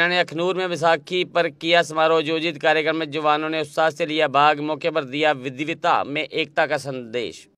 ने अखनूर में विसाखी पर किया समारोह, आयोजित कार्यक्रम में जवानों ने उत्साह से लिया भाग, मौके पर दिया विविधता में एकता का संदेश।